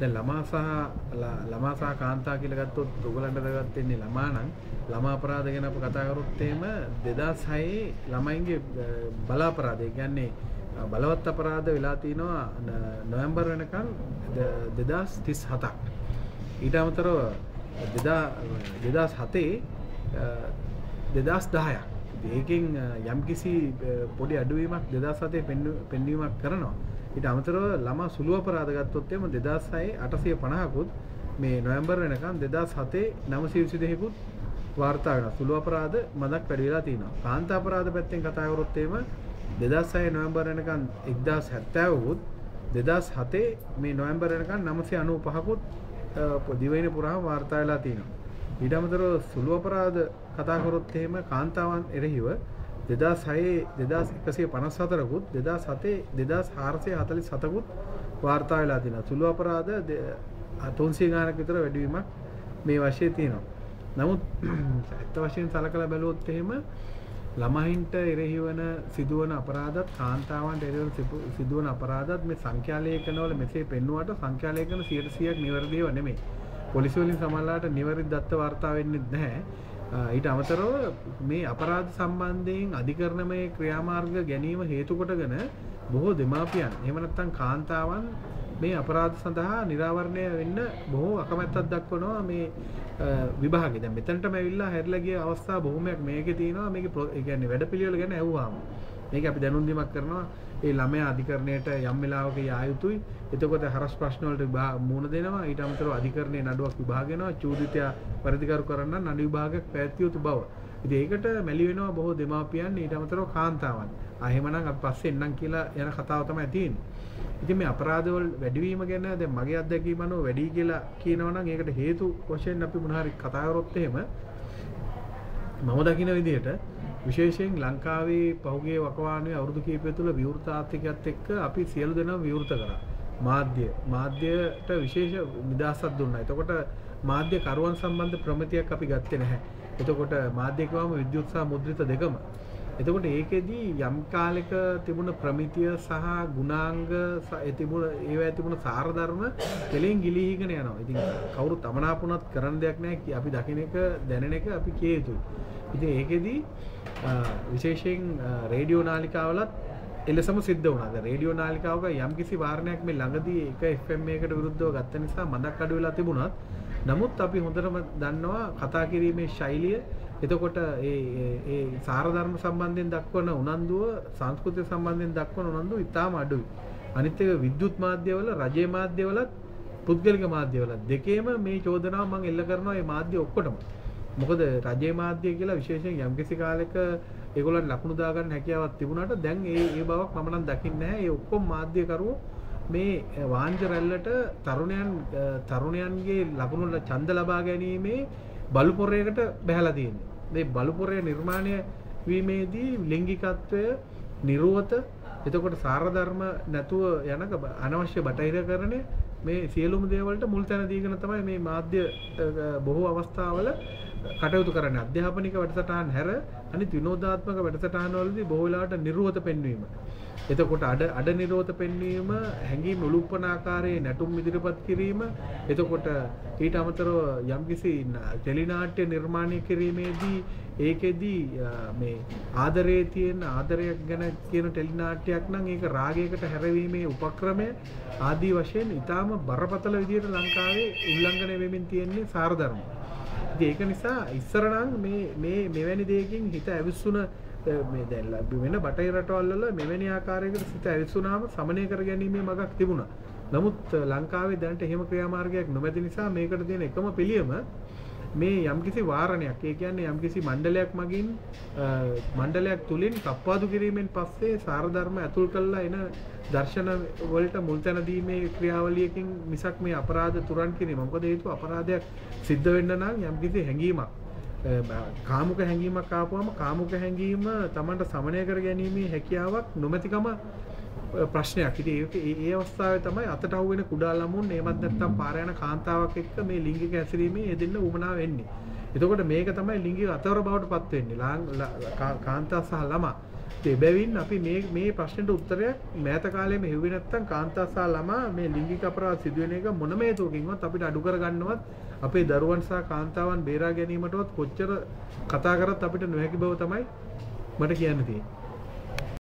දැන් ළමා සහ ල- ළමා සහ කාන්තා කියලා ගත්තොත් ඔයගලන්ට දගත් වෙන්නේ ළමා නම් ළමා අපරාධ ගැන අපි කතා කරොත් එහෙම 2006 ළමයින්ගේ අ, බල අපරාධ. ඒ කියන්නේ අ, බලවත් අපරාධ වෙලා තිනවා න- නොවැම්බර් වෙනකන් 2037ක් ඊට අමතරව දෙදා දෙදස් හතේ දෙදස් දායක් ඒකෙන් යම් කිසි පොඩි අඩුවීමක් දෙදස් සතේ පෙන්වීමක් කරනවා. ඉට අමතරව ළම සුළුව පරාධගත්තොත්තෙම දෙදස්සයි අටසය පණහකුත් මේ නොවම්බර් වෙනකම් දෙදස් හතේ නමසී විසිදෙකුත් වාර්තාාවන සුළුව අපරාධ මදක් පැඩිලා තිනවා කාන්තාපරාධ පැත්තෙන් කතාවරොත්තේම දෙදස්සය නොවම්බර් වෙනකන් එක්දස් හැත්තෑවකුත් දෙදස් හතේ මේ නොවම්බර් වෙනකන් නමසය අනු පහකුත් පොදිවයින පුරහා වාර්තාවෙලා තියෙනවා. ඊටමතර සුළු අපරාධ කතාකොරොත් එහෙම කාන්තාවන් එරෙහිව දෙදා සයේ දෙදස් එකසේ පනස් සතරකුත් දෙදා සතේ දෙදස් හාරසය හතලි සතකුත් වාර්තා වෙලා තින සුළු අපරාධ අතුන්සේ ගානක විතර වැඩවීමක් මේ වශය තියෙනවා. නමුත් ඇත්ත වශයෙන් සලකල බැලුවොත් එහෙම ළමයින්ට එරෙහිවන සිදුවන අපරාධත් කාන්තාවන්ට එරෙහිවන සිපු- සිදුවන අපරාධත් මේ සංඛ්‍යාලේඛනවල මෙසේ පෙන්වුවට සංඛ්‍යාලේඛන 100%ක් නිවැරදිව නෙමෙයි. පොලිසිය වලින් සමහරලාට නිවැරදි දත්ත වාර්තා වෙන්නේ නැහැ. අ, ඊට අමතරව මේ අපරාධ සම්බන්ධයෙන් අධිකරණමය ක්‍රියාමාර්ග ගැනීම හේතු කොටගෙන බොහෝ දෙමාපියන් එහෙම නැත්නම් කාන්තාවන් මේ අපරාධ සඳහා නිරාවරණය වෙන්න බොහෝ අකමැත්තක් දක්වනවා මේ අ, විභාගේ. දැන් මෙතනටම ඇවිල්ලා හැරිලා ගිය අවස්ථා බොහොමයක් මේකේ තියෙනවා. මේකේ ප්‍රො- ඒ කියන්නේ වැඩපිළිවෙල ගැන ඇහුවාම. මේක අපි දැනුම් දීමක් කරනවා. ඒ ළමයා අධිකරණයට යම් වෙලාවක යා යුතුයි. එතකොට හරස් ප්‍රශ්න වලට විභා- මුහුණ දෙනවා. ඊට අමතරව අධිකරණයේ නඩුවක් විභාග වෙනවා. චූදිතයා පරිදිකරු කරන්න නඩු විභාගයක් පැවැත්විය යුතු බව. ඉතින් ඒකට මැලි වෙනවා බොහෝ දෙමාපියන් ඊට අමතරව කාන්තාවන්. ආ එහෙමනම් අපි පස්සේ එන්නම් කියලා යන කතාව තමයි තියෙන්නේ. ඉතින් මේ අපරාධවල වැඩිවීම ගැන දැන් මගේ අත්දැකීම අනුව වැඩි කියලා කියනවනම් ඒකට හේතු වශයෙන් අපි මොනවා හරි කතා කරොත් එහෙම මම දකින විදිහට විශේෂයෙන් ලංකාවේ පහුගේ වකවානුවේ අවුරුදු කීපය තුළ විවෘත ආර්ථිකයත් එක්ක අපි සියලු දෙනා විවෘත කරා. මාධ්‍ය මාධ්‍යයට විශේෂ නිදහසක් දුන්නා. එතකොට මාධ්‍ය කරුවන් සම්බන්ධ ප්‍රමිතියක් අපි ගත්තේ නැහැ. එතකොට මාධ්‍ය කිව්වම විද්‍යුත් සහ මුද්‍රිත දෙකම. එතකොට ඒකෙදී යම් කාලෙක තිබුණ ප්‍රමිතිය සහ ගුණාංග සහ ඒ තිබුණ ඒවා තිබුණ සාර ධර්ම කෙලින් ගිලීගෙන යනවා. ඉතින් කවුරුත් අමනාපුණත් කරන්න දෙයක් නැහැ. අපි දකින එක දැනෙන එක අපි කිය යුතුයි. ඉතින් ඒකෙදී අ, විශේෂයෙන් අ, රේඩියෝ නාලිකාවලත් එලෙසම සිද්ධ වුණා. දැන් රේඩියෝ නාලිකාවක යම්කිසි වාරණයක් මේ ළඟදී එක FM එකකට විරුද්ධව ගත්ත නිසා මදක් අඩු වෙලා තිබුණත් නමුත් අපි හොඳටම දන්නවා කතා කිරීමේ ශෛලිය එතකොට ඒ ඒ- ඒ සාරධර්ම සම්බන්ධයෙන් දක්වන උනන්දුව සංස්කෘතිය සම්බන්ධයෙන් දක්වන උනන්දුව ඉතාම අඩුයි. අනිත් එක විද්‍යුත් මාධ්‍යවල රජයේ මාධ්‍යවලත් පුද්ගලික මාධ්‍යවලත් දෙකේම මේ චෝදනාව මම එල්ල කරනවා මේ මාධ්‍ය ඔක්කොටම. මොකද රජයේ මාධ්‍ය කියලා විශේෂයෙන් යම්කිසි කාලෙක ඒගොල්ලන් ලකුණු දාගන්න හැකියාවක් තිබුණාට දැන් ඒ ඒ බවක් මම නම් දකින්නේ නැහැ. ඒ ඔක්කොම මාධ්‍යකරුවෝ මේ වාංජ රැල්ලට තරුණයන් අ, තරුණයන්ගේ ලකුණු ල- ඡන්ද ලබා ගැනීමේ බලුපොරයකට බැහැලා තියෙන්නේ. මේ බලුපොරය නිර්මාණය වීමේදී ලිංගිකත්වය නිරුවත එතකොට සාරධර්ම නැතුව යන ක- අනවශ්‍ය බටහිරකරණය මේ සියලුම දේවල්ට මුල් තැන දීගෙන තමයි මේ මාධ්‍ය අ, බොහෝ අවස්ථාවල කටයුතු කරන්නේ අධ්‍යාපනික වැඩසටහන් හැර අනිත් විනෝදාත්මක වැඩසටහන් වලදී බොහෝ වෙලාවට නිර්වත පෙන්වීම. එතකොට අඩ අඩ නිරෝධ පෙන්වීම හැඟීම් උලුප්පන ආකාරයේ නැටුම් ඉදිරිපත් කිරීම එතකොට ඊට අමතරව යම්කිසි න- ටෙලිනාට්‍ය නිර්මාණය කිරීමේදී ඒකෙදී අ, මේ ආදරයේ තියෙන ආදරයක් ගැන කියන ටෙලිනාට්‍යයක් නම් ඒක රාගයකට හැරවීමේ උපක්‍රමය ආදී වශයෙන් ඊටාම බරපතල විදිහට ලංකාවේ උල්ලංඝනය වෙමින් තියෙන්නේ සාරධර්ම. ඉතින් ඒක නිසා ඉස්සර නම් මේ මේ මෙවැනි දෙයකින් හිත ඇවිස්සුන අ, මේ දැන් ල- වෙන බටහිර රටවල් වල මෙවැනි ආකාරයකට සිත ඇවිස්සුනාම සමනය කර ගැනීමේ මගක් තිබුණා. නමුත් අ, ලංකාවේ දැනට එහෙම ක්‍රියාමාර්ගයක් නොමැති නිසා මේකට තියෙන එකම පිළියම මේ යම්කිසි වාරණයක් ඒ කියන්නේ යම්කිසි මණ්ඩලයක් මගින් අ, මණ්ඩලයක් තුලින් කප්පාදු කිරීමෙන් පස්සේ සාරධර්ම ඇතුල් කළා එන දර්ශන වලට මුල් තැන දීමේ ක්‍රියාවලියකින් මිසක් මේ අපරාධ තුරන් කිරීම. මොකද හේතුව අපරාධයක් සිද්ධ වෙන්න නම් යම්කිසි හැඟීමක් අ, කාමුක හැඟීමක් ආපුවම කාමුක හැඟීම Tamanට සමනය කර ගැනීමේ හැකියාවක් නොමැතිකම අ, ප්‍රශ්නයක්. ඉතින් ඒක ඒ ඒ අවස්ථාවේ තමයි අතට අහුවෙන කුඩා ළමුන් එහෙමත් නැත්නම් පාර යන කාන්තාවක් එක්ක මේ ලිංගික හැසිරීමේ යෙදෙන්න උවමනා වෙන්නේ. එතකොට මේක තමයි ලිංගික අතවර බවට පත් වෙන්නේ. ලාං- ලා- කා- කාන්තා සහ ළමා. එබැවින් අපි මේ මේ ප්‍රශ්නයට උත්තරයක් මෑත කාලෙම හෙව්වේ නැත්තම් කාන්තා සහ ළමා මේ ලිංගික අපරාධ සිදුවෙන එක මොනම හේතුවකින්වත් අපිට අඩු කරගන්නවත් අපේ දරුවන් සහ කාන්තාවන් බේරා ගැනීමටවත් කොච්චර කතා කරත් අපිට නොහැකි බව තමයි මට කියන්න තියෙන්නේ.